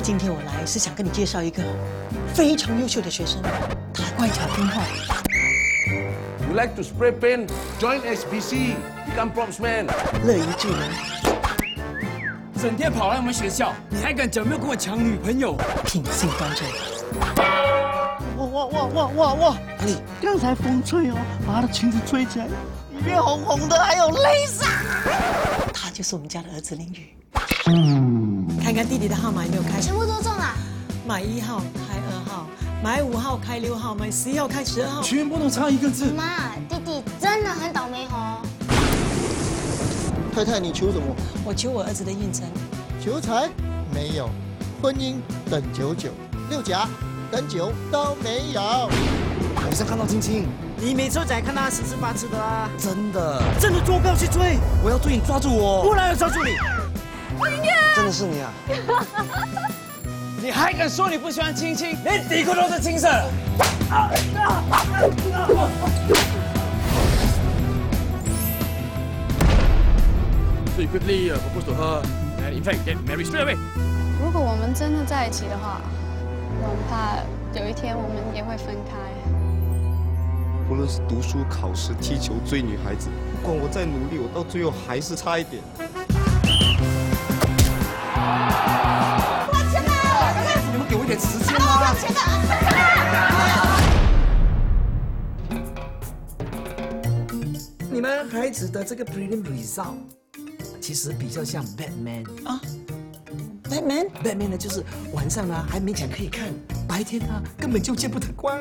今天我来是想跟你介绍一个非常优秀的学生，他乖巧听话。You like to spray paint? Join SBC, Become props man. 乐于助人，整天跑来我们学校，你还敢讲没有跟我抢女朋友？品性端正。哇哇哇哇哇哇！你刚才风吹哦，把他的裙子吹起来，里面红红的，还有泪洒。他就是我们家的儿子林宇。看看弟弟的号码有没有开，全部都中了。买一号开二号，买五号开六号，买十一号开十二号。全部都差一个字。妈，弟弟真的很倒霉哦。太太，你求什么？我求我儿子的运程，求财没有，婚姻等九九，六甲等九都没有。好像看到青青，你每次仔看他十次八次的啊！真的，真的做不要去追，我要追你，抓住我！不然要抓住你。是你啊！你还敢说你不喜欢青青？连底裤都是青色的。So you quickly uh, propose to her and in fact get married straight away. 如果我们真的在一起的话，我怕有一天我们也会分开。无论是读书、考试、踢球、追女孩子，不管我再努力，我到最后还是差一点。你们给我一点时间啊！你们孩子的这个 prelim result，其实比较像 Batman 啊，Batman，Batman 呢，就是晚上呢还勉强可以看，白天呢根本就见不得光。